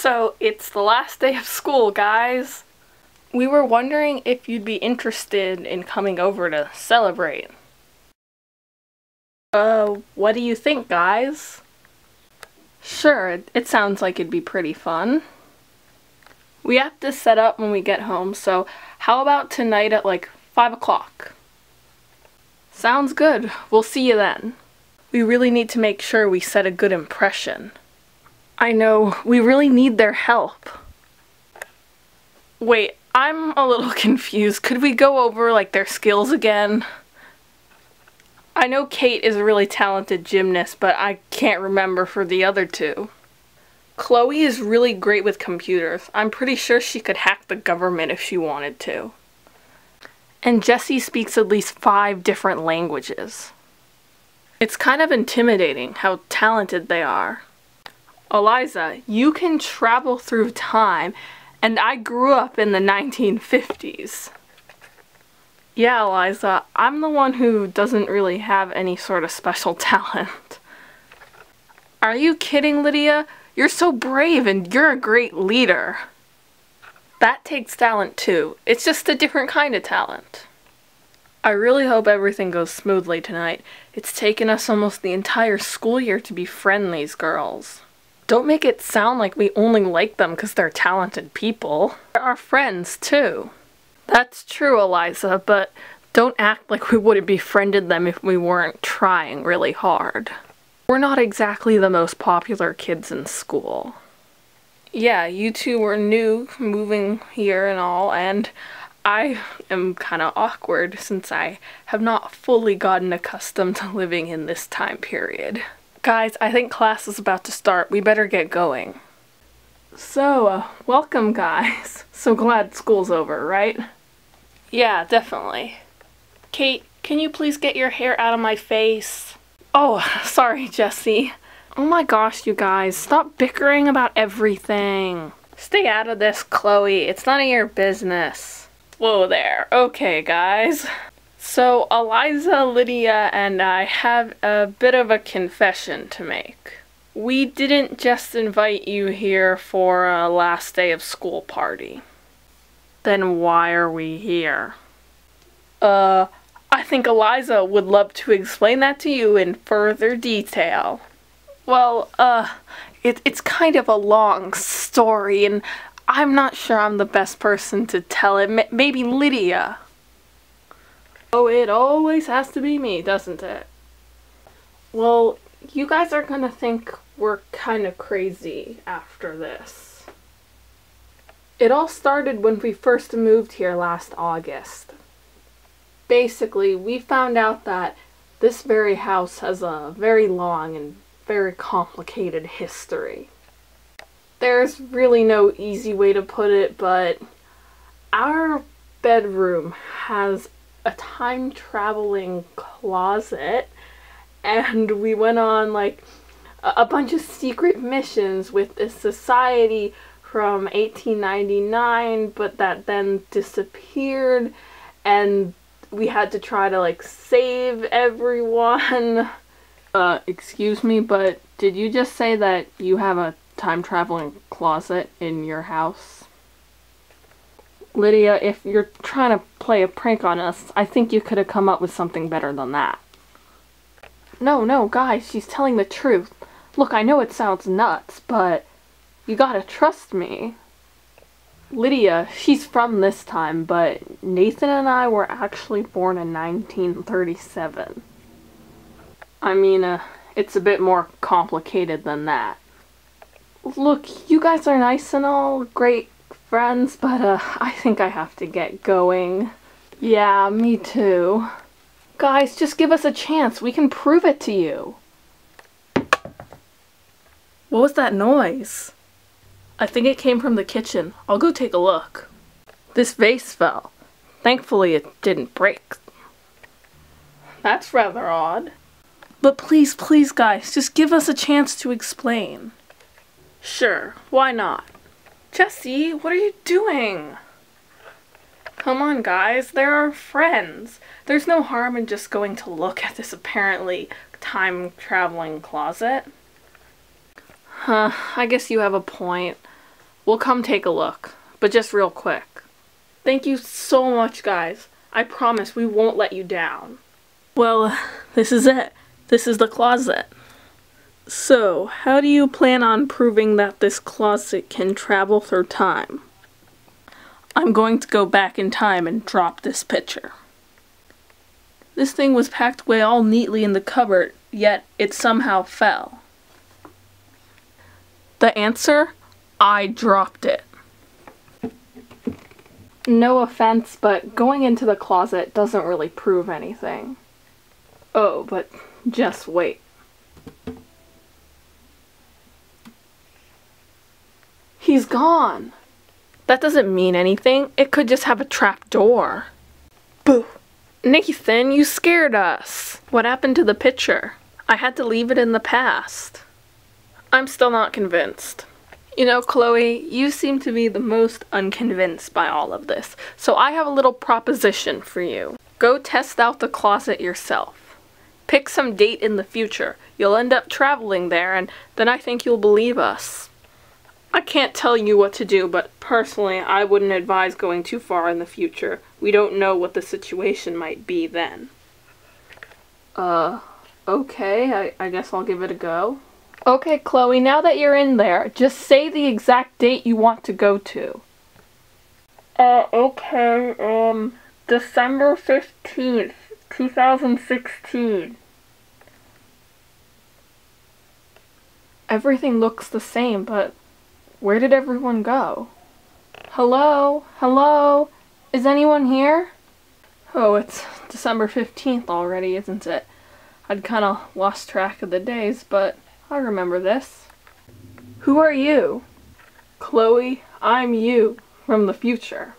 So, it's the last day of school, guys. We were wondering if you'd be interested in coming over to celebrate. Uh, what do you think, guys? Sure, it sounds like it'd be pretty fun. We have to set up when we get home, so how about tonight at like 5 o'clock? Sounds good. We'll see you then. We really need to make sure we set a good impression. I know, we really need their help. Wait, I'm a little confused. Could we go over like their skills again? I know Kate is a really talented gymnast, but I can't remember for the other two. Chloe is really great with computers. I'm pretty sure she could hack the government if she wanted to. And Jessie speaks at least five different languages. It's kind of intimidating how talented they are. Eliza, you can travel through time, and I grew up in the 1950s. Yeah, Eliza, I'm the one who doesn't really have any sort of special talent. Are you kidding, Lydia? You're so brave and you're a great leader. That takes talent too. It's just a different kind of talent. I really hope everything goes smoothly tonight. It's taken us almost the entire school year to befriend these girls. Don't make it sound like we only like them because they're talented people. They're our friends too. That's true, Eliza, but don't act like we would have befriended them if we weren't trying really hard. We're not exactly the most popular kids in school. Yeah, you two were new, moving here and all, and I am kind of awkward since I have not fully gotten accustomed to living in this time period. Guys, I think class is about to start. We better get going. So, uh, welcome guys. So glad school's over, right? Yeah, definitely. Kate, can you please get your hair out of my face? Oh, sorry, Jessie. Oh my gosh, you guys, stop bickering about everything. Stay out of this, Chloe. It's none of your business. Whoa there. Okay, guys. So, Eliza, Lydia, and I have a bit of a confession to make. We didn't just invite you here for a last day of school party. Then why are we here? Uh, I think Eliza would love to explain that to you in further detail. Well, uh, it, it's kind of a long story, and I'm not sure I'm the best person to tell it. M maybe Lydia. Oh, it always has to be me, doesn't it? Well, you guys are gonna think we're kind of crazy after this. It all started when we first moved here last August. Basically, we found out that this very house has a very long and very complicated history. There's really no easy way to put it, but our bedroom has a time traveling closet and we went on like a bunch of secret missions with this society from 1899 but that then disappeared and we had to try to like save everyone. Uh excuse me but did you just say that you have a time traveling closet in your house Lydia, if you're trying to play a prank on us, I think you could have come up with something better than that. No, no, guys, she's telling the truth. Look, I know it sounds nuts, but you gotta trust me. Lydia, she's from this time, but Nathan and I were actually born in 1937. I mean, uh, it's a bit more complicated than that. Look, you guys are nice and all, great friends, but uh, I think I have to get going. Yeah, me too. Guys, just give us a chance. We can prove it to you. What was that noise? I think it came from the kitchen. I'll go take a look. This vase fell. Thankfully it didn't break. That's rather odd. But please, please guys, just give us a chance to explain. Sure, why not? Jessie, what are you doing? Come on, guys. They're our friends. There's no harm in just going to look at this apparently time-traveling closet. Huh, I guess you have a point. We'll come take a look, but just real quick. Thank you so much, guys. I promise we won't let you down. Well, this is it. This is the closet. So, how do you plan on proving that this closet can travel through time? I'm going to go back in time and drop this picture. This thing was packed away all neatly in the cupboard, yet it somehow fell. The answer? I dropped it. No offense, but going into the closet doesn't really prove anything. Oh, but just wait. He's gone. That doesn't mean anything. It could just have a trap door. Boo. Nathan, you scared us. What happened to the picture? I had to leave it in the past. I'm still not convinced. You know, Chloe, you seem to be the most unconvinced by all of this, so I have a little proposition for you. Go test out the closet yourself. Pick some date in the future. You'll end up traveling there, and then I think you'll believe us. I can't tell you what to do, but personally, I wouldn't advise going too far in the future. We don't know what the situation might be then. Uh, okay, I, I guess I'll give it a go. Okay, Chloe, now that you're in there, just say the exact date you want to go to. Uh, okay, um, December 15th, 2016. Everything looks the same, but where did everyone go? Hello? Hello? Is anyone here? Oh, it's December 15th already, isn't it? I'd kinda lost track of the days, but I remember this. Who are you? Chloe, I'm you from the future.